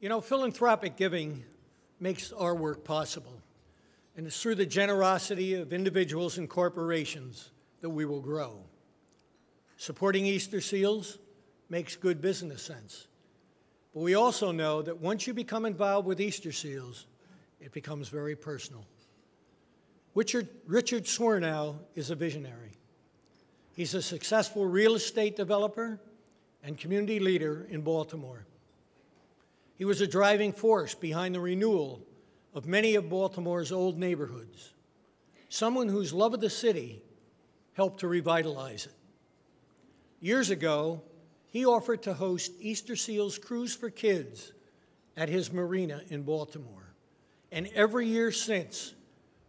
You know, philanthropic giving makes our work possible, and it's through the generosity of individuals and corporations that we will grow. Supporting Easter Seals makes good business sense. But we also know that once you become involved with Easter Seals, it becomes very personal. Richard, Richard Swirnow is a visionary. He's a successful real estate developer and community leader in Baltimore. He was a driving force behind the renewal of many of Baltimore's old neighborhoods, someone whose love of the city helped to revitalize it. Years ago, he offered to host Easter Seals Cruise for Kids at his marina in Baltimore. And every year since,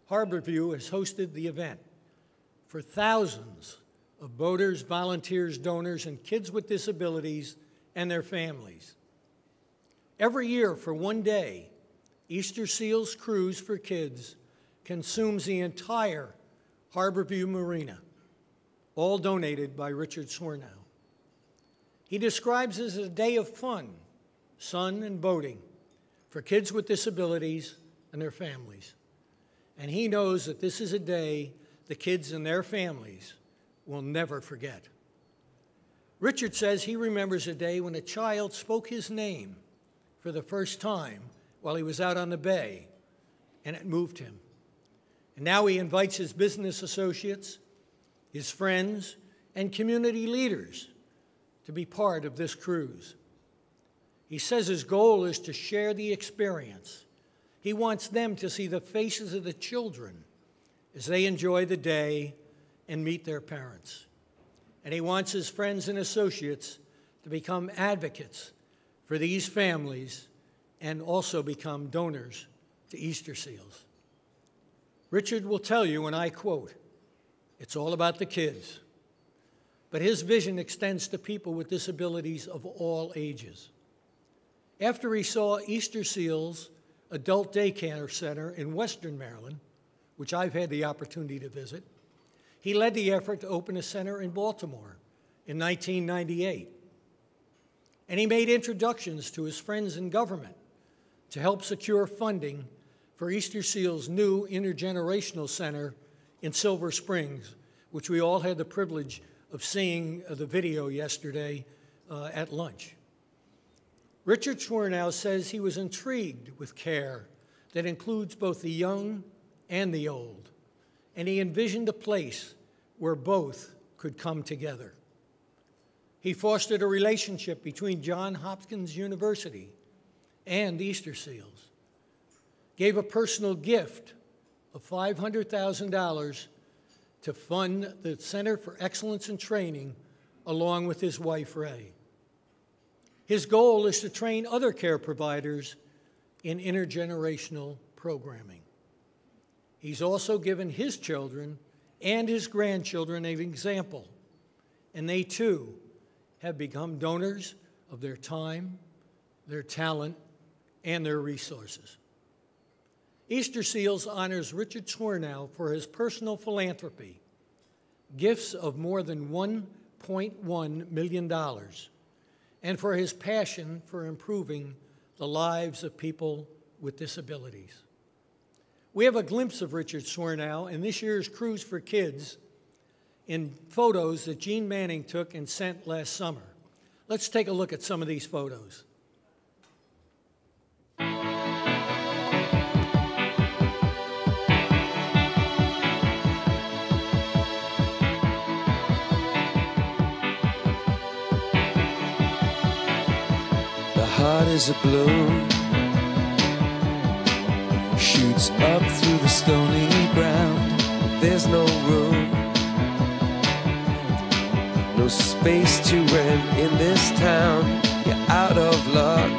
Harborview has hosted the event for thousands of boaters, volunteers, donors, and kids with disabilities and their families. Every year for one day, Easter Seals Cruise for Kids consumes the entire Harborview Marina, all donated by Richard Swirnow. He describes it as a day of fun, sun, and boating for kids with disabilities and their families. And he knows that this is a day the kids and their families will never forget. Richard says he remembers a day when a child spoke his name for the first time while he was out on the bay, and it moved him. And now he invites his business associates, his friends, and community leaders to be part of this cruise. He says his goal is to share the experience. He wants them to see the faces of the children as they enjoy the day and meet their parents. And he wants his friends and associates to become advocates for these families and also become donors to Easter seals. Richard will tell you, and I quote, it's all about the kids. But his vision extends to people with disabilities of all ages. After he saw Easter Seals Adult Daycare Center in Western Maryland, which I've had the opportunity to visit, he led the effort to open a center in Baltimore in 1998. And he made introductions to his friends in government to help secure funding for Easter Seal's new intergenerational center in Silver Springs, which we all had the privilege of seeing the video yesterday uh, at lunch. Richard Swirnow says he was intrigued with care that includes both the young and the old, and he envisioned a place where both could come together. He fostered a relationship between Johns Hopkins University and Easter Seals, gave a personal gift of $500,000 to fund the Center for Excellence in Training along with his wife, Ray. His goal is to train other care providers in intergenerational programming. He's also given his children and his grandchildren an example, and they too have become donors of their time, their talent, and their resources. Easter Seals honors Richard Swirnow for his personal philanthropy, gifts of more than $1.1 million, and for his passion for improving the lives of people with disabilities. We have a glimpse of Richard Swirnow in this year's Cruise for Kids in photos that Gene Manning took and sent last summer. Let's take a look at some of these photos. heart is a balloon Shoots up through the stony ground There's no room No space to rent in this town. You're out of luck.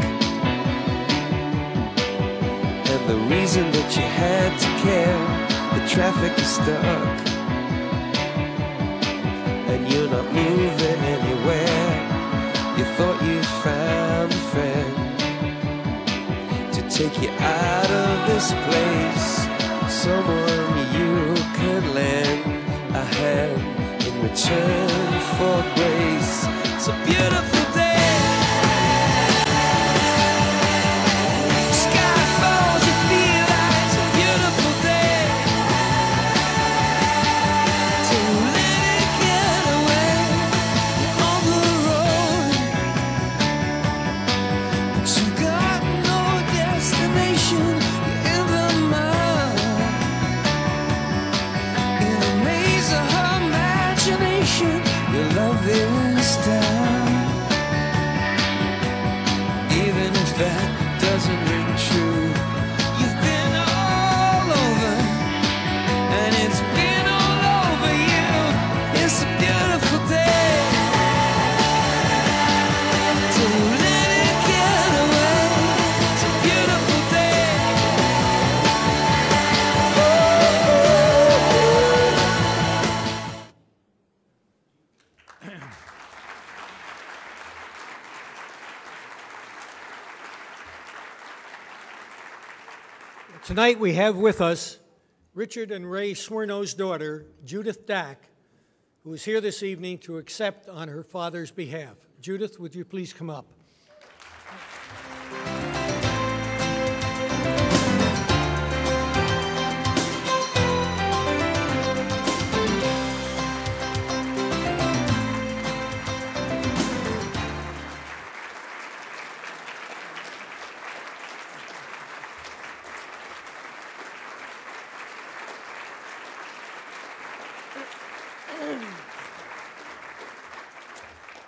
And the reason that you had to care The traffic is stuck. And you're not moving anywhere. You thought you found a friend To take you out of this place. Someone you could lend a hand return for grace. A beautiful Tonight we have with us Richard and Ray Swirnow's daughter, Judith Dack, who is here this evening to accept on her father's behalf. Judith, would you please come up?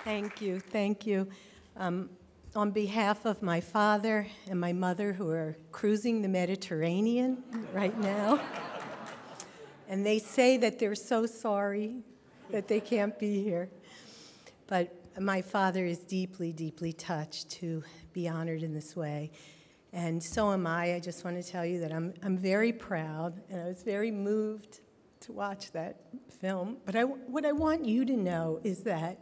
Thank you, thank you. Um, on behalf of my father and my mother, who are cruising the Mediterranean right now, and they say that they're so sorry that they can't be here. But my father is deeply, deeply touched to be honored in this way. And so am I. I just want to tell you that I'm, I'm very proud, and I was very moved to watch that film. But I, what I want you to know is that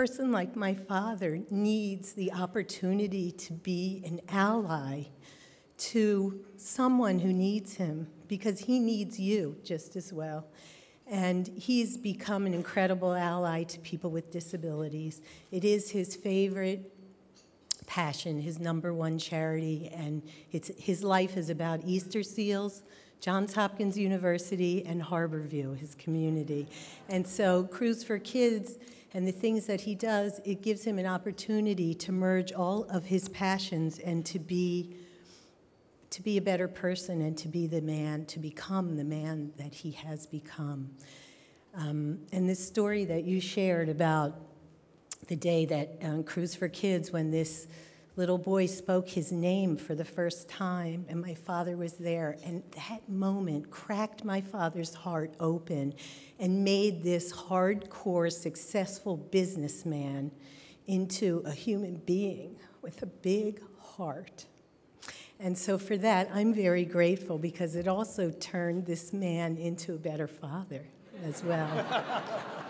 person like my father needs the opportunity to be an ally to someone who needs him because he needs you just as well. And he's become an incredible ally to people with disabilities. It is his favorite passion, his number one charity, and it's, his life is about Easter seals, Johns Hopkins University, and Harborview, his community. And so, Cruise for Kids and the things that he does, it gives him an opportunity to merge all of his passions and to be to be a better person and to be the man, to become the man that he has become. Um, and this story that you shared about the day that um, Cruise for Kids, when this little boy spoke his name for the first time, and my father was there, and that moment cracked my father's heart open and made this hardcore, successful businessman into a human being with a big heart. And so, for that, I'm very grateful because it also turned this man into a better father as well.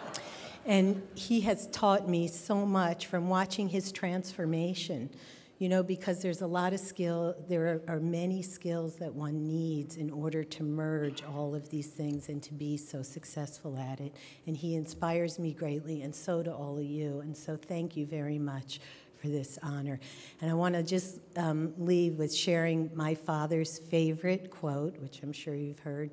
and he has taught me so much from watching his transformation, you know, because there's a lot of skill, there are, are many skills that one needs in order to merge all of these things and to be so successful at it. And he inspires me greatly, and so do all of you. And so, thank you very much for this honor. And I want to just um, leave with sharing my father's favorite quote, which I'm sure you've heard.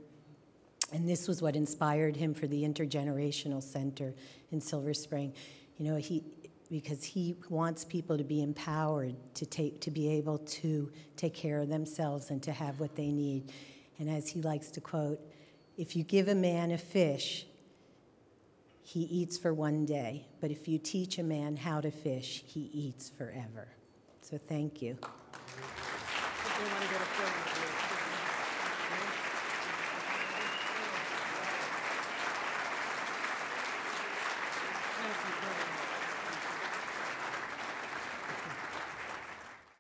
And this was what inspired him for the Intergenerational Center in Silver Spring. You know, he because he wants people to be empowered to take to be able to take care of themselves and to have what they need. And as he likes to quote, if you give a man a fish, he eats for one day, but if you teach a man how to fish, he eats forever. So thank you.